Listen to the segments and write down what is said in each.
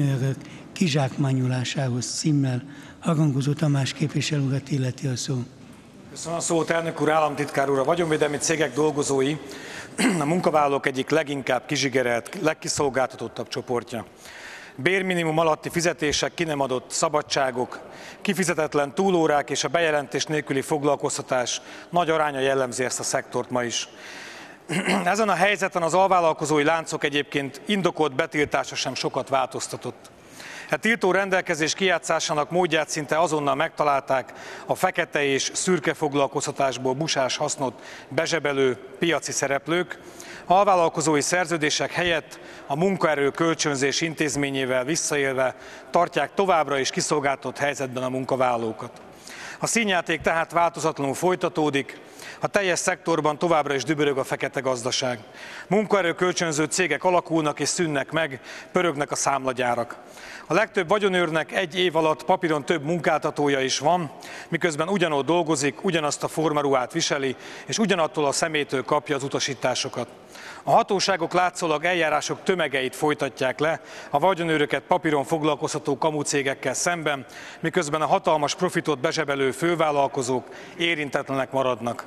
nőrök kizsákmányolásához címmel Harangozó Tamás képviselő urat illeti a szó. Köszönöm a szót, elnök úr, államtitkár úr. A vagyonvédelmi cégek dolgozói a munkavállalók egyik leginkább kizsigerelt, legkiszolgáltatottabb csoportja. Bérminimum alatti fizetések, ki nem adott szabadságok, kifizetetlen túlórák és a bejelentés nélküli foglalkoztatás nagy aránya jellemzi ezt a szektort ma is. Ezen a helyzeten az alvállalkozói láncok egyébként indokolt betiltása sem sokat változtatott. A tiltó rendelkezés kijátszásának módját szinte azonnal megtalálták a fekete és szürke foglalkoztatásból busás hasznot bezsebelő piaci szereplők, alvállalkozói szerződések helyett a munkaerő kölcsönzés intézményével visszaélve tartják továbbra is kiszolgáltott helyzetben a munkavállalókat. A színjáték tehát változatlanul folytatódik, a teljes szektorban továbbra is dübörög a fekete gazdaság. Munkaerő kölcsönző cégek alakulnak és szűnnek meg, pörögnek a számlagyárak. A legtöbb vagyonőrnek egy év alatt papíron több munkáltatója is van, miközben ugyanott dolgozik, ugyanazt a formaruhát viseli, és ugyanattól a szemétől kapja az utasításokat. A hatóságok látszólag eljárások tömegeit folytatják le a vagyonőröket papíron foglalkoztató kamucégekkel szemben, miközben a hatalmas profitot bezsebelő fővállalkozók érintetlenek maradnak.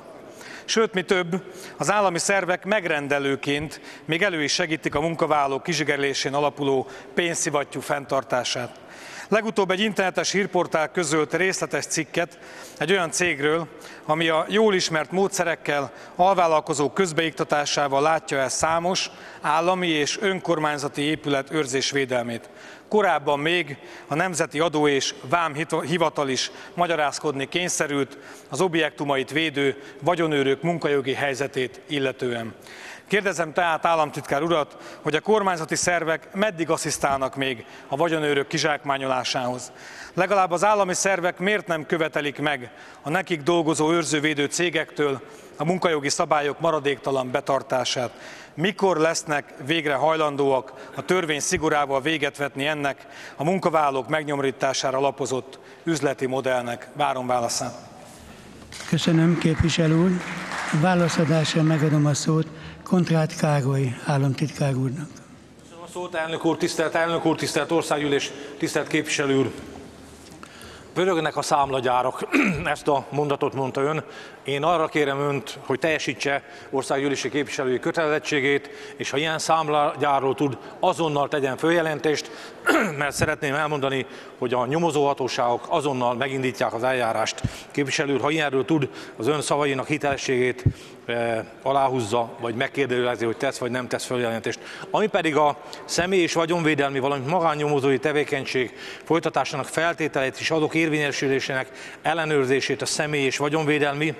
Sőt, mi több, az állami szervek megrendelőként még elő is segítik a munkavállalók kizsigerlésén alapuló pénzszivattyú fenntartását. Legutóbb egy internetes hírportál közölt részletes cikket egy olyan cégről, ami a jól ismert módszerekkel, alvállalkozók közbeiktatásával látja el számos állami és önkormányzati épület őrzés védelmét. Korábban még a Nemzeti Adó és Vám Hivatal is magyarázkodni kényszerült az objektumait védő vagyonőrök munkajogi helyzetét illetően. Kérdezem tehát államtitkár urat, hogy a kormányzati szervek meddig asszisztálnak még a vagyonőrök kizsákmányolásához. Legalább az állami szervek miért nem követelik meg a nekik dolgozó őrzővédő cégektől a munkajogi szabályok maradéktalan betartását. Mikor lesznek végre hajlandóak a törvény szigorával véget vetni ennek a munkavállalók megnyomrítására alapozott üzleti modellnek? Várom válaszát. Köszönöm, képviselő úr. Válaszadásra megadom a szót Kontrát Károly államtitkár úrnak. Köszönöm a szót, elnök úr, tisztelt elnök úr, tisztelt országgyűlés, tisztelt képviselő úr. Pörögnek a számlagyárak, ezt a mondatot mondta ön. Én arra kérem önt, hogy teljesítse országgyűlési képviselői kötelezettségét, és ha ilyen számlagyárról tud, azonnal tegyen följelentést, mert szeretném elmondani, hogy a nyomozóhatóságok azonnal megindítják az eljárást. Képviselő ha ilyenről tud, az ön szavainak hitelességét e, aláhúzza, vagy megkérdőjelezi, hogy tesz vagy nem tesz följelentést. Ami pedig a személy és vagyonvédelmi, valamint magánnyomozói tevékenység folytatásának feltételeit és adok érvényesülésének ellenőrzését a személy és vagyonvédelmi,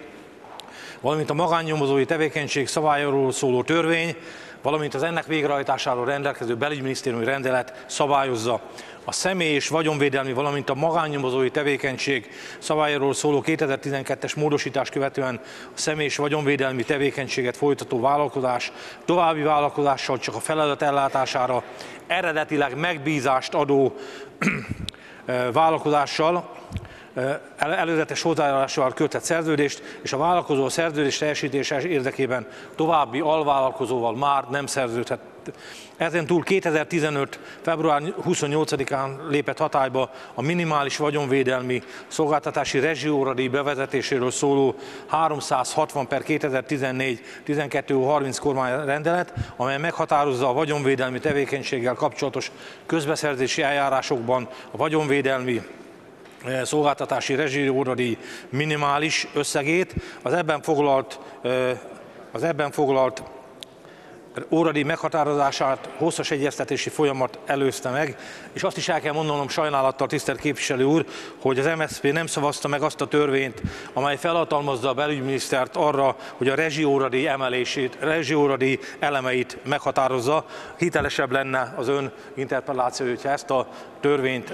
valamint a magánnyomozói tevékenység szabályáról szóló törvény, valamint az ennek végrehajtásáról rendelkező belügyminisztériumi rendelet szabályozza. A személy és vagyonvédelmi, valamint a magánnyomozói tevékenység szabályáról szóló 2012-es módosítás követően a személy és vagyonvédelmi tevékenységet folytató vállalkozás további vállalkozással csak a feladat ellátására eredetileg megbízást adó vállalkozással előzetes hozzájárulással kötött szerződést, és a vállalkozó szerződés teljesítése érdekében további alvállalkozóval már nem szerződhet. Ezen túl 2015. február 28-án lépett hatályba a minimális vagyonvédelmi szolgáltatási rezsióradi bevezetéséről szóló 360 per 2014 12 30 kormányrendelet, amely meghatározza a vagyonvédelmi tevékenységgel kapcsolatos közbeszerzési eljárásokban a vagyonvédelmi szolgáltatási rezsióradi minimális összegét, az ebben foglalt, eh, az ebben foglalt óradi meghatározását hosszas egyeztetési folyamat előzte meg, és azt is el kell mondanom sajnálattal, tisztelt képviselő úr, hogy az MSZP nem szavazta meg azt a törvényt, amely felhatalmazza a belügyminisztert arra, hogy a rezsióradi emelését, rezsióradi elemeit meghatározza. Hitelesebb lenne az ön interpelláció, hogyha ezt a törvényt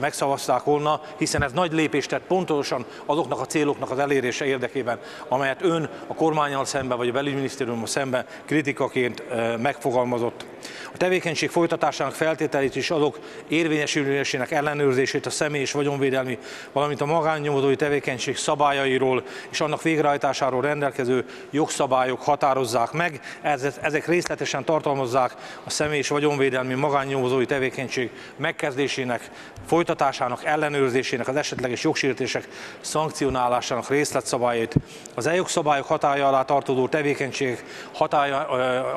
megszavazták volna, hiszen ez nagy lépést tett pontosan azoknak a céloknak az elérése érdekében, amelyet ön a kormányal szemben vagy a belügyminisztériummal szemben kritikaként megfogalmazott. A tevékenység folytatásának feltételét is azok érvényesülésének ellenőrzését a személy és vagyonvédelmi, valamint a magánnyomozói tevékenység szabályairól és annak végrehajtásáról rendelkező jogszabályok határozzák meg. Ezek részletesen tartalmazzák a személy és vagyonvédelmi magánnyomozói tevékenység megkezdésének, folytatásának, ellenőrzésének, az esetleges jogsértések szankcionálásának részletszabályait. Az e-jogszabályok hatája alá tartozó tevékenység hatája,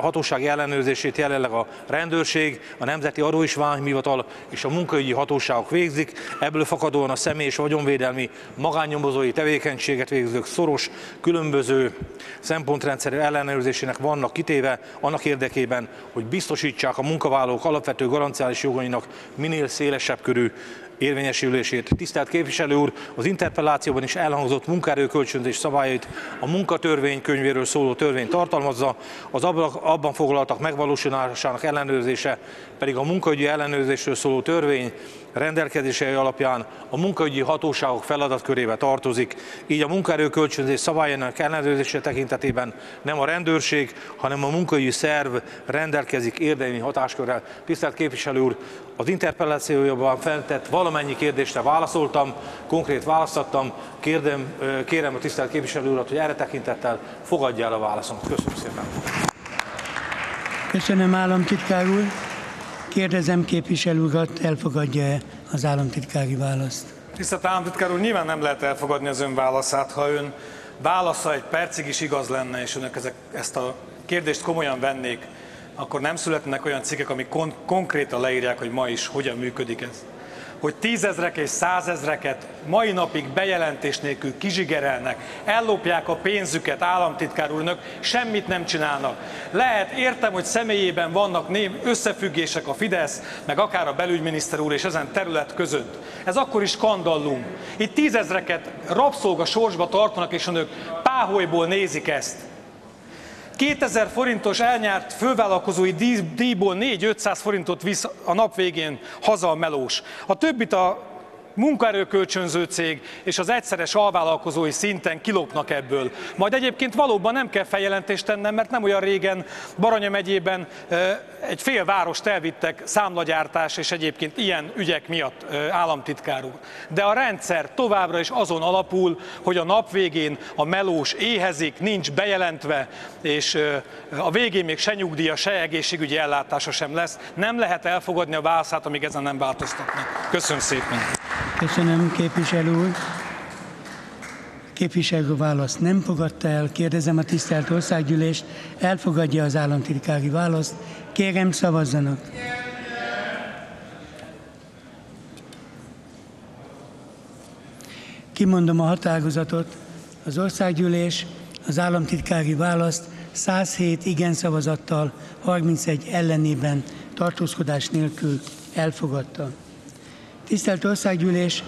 hatósági ellenőrzését jelenleg a rendőrség, a Nemzeti Adóisványhivatal és a munkaügyi hatóságok végzik. Ebből fakadóan a személy és vagyonvédelmi magánnyomozói tevékenységet végzők szoros, különböző szempontrendszerű ellenőrzésének vannak kitéve annak érdekében, hogy biztosítsák a munkavállalók alapvető garanciális jogainak minél szélesebb körű érvényesülését. Tisztelt képviselő úr, az interpellációban is elhangzott munkaerőkölcsönzés szabályait a munkatörvénykönyvéről szóló törvény tartalmazza, az abban foglaltak megvalósulásának ellenőrzése pedig a munkaügyi ellenőrzésről szóló törvény rendelkezései alapján a munkaügyi hatóságok feladatkörébe tartozik, így a munkaerőkölcsönzés szabályának ellenőrzése tekintetében nem a rendőrség, hanem a munkaügyi szerv rendelkezik érdemi hatáskörrel. Tisztelt képviselő úr, az interpellációjában feltett valamennyi kérdésre válaszoltam, konkrét választattam. Kérdem, kérem a tisztelt képviselő urat, hogy erre tekintettel fogadja el a válaszomat. Köszönöm szépen. Köszönöm, államtitkár úr. Kérdezem képviselő urat, elfogadja-e az államtitkári választ? Tisztelt államtitkár úr, nyilván nem lehet elfogadni az ön válaszát, ha ön válasza egy percig is igaz lenne, és önök ezek, ezt a kérdést komolyan vennék, akkor nem születnek olyan cikkek, amik kon- konkrétan leírják, hogy ma is hogyan működik ez hogy tízezrek és százezreket mai napig bejelentés nélkül kizsigerelnek, ellopják a pénzüket, államtitkár úrnak, semmit nem csinálnak. Lehet, értem, hogy személyében vannak név, összefüggések a Fidesz, meg akár a belügyminiszter úr és ezen terület között. Ez akkor is skandallum. Itt tízezreket rabszolga sorsba tartanak, és önök páholyból nézik ezt. 2000 forintos elnyert fővállalkozói díjból 4-500 forintot visz a nap végén haza a melós. A többit a munkaerőkölcsönző cég és az egyszeres alvállalkozói szinten kilopnak ebből. Majd egyébként valóban nem kell feljelentést tennem, mert nem olyan régen Baranya megyében egy fél várost elvittek számlagyártás és egyébként ilyen ügyek miatt államtitkár úr. De a rendszer továbbra is azon alapul, hogy a nap végén a melós éhezik, nincs bejelentve, és a végén még se nyugdíja, se egészségügyi ellátása sem lesz. Nem lehet elfogadni a válaszát, amíg ezen nem változtatnak. Köszönöm szépen! Köszönöm, képviselő úr. Képviselő választ nem fogadta el. Kérdezem a tisztelt országgyűlést, elfogadja az államtitkári választ. Kérem, szavazzanak. Kimondom a határozatot. Az országgyűlés az államtitkári választ 107 igen szavazattal, 31 ellenében tartózkodás nélkül elfogadta. Tisztelt Országgyűlés,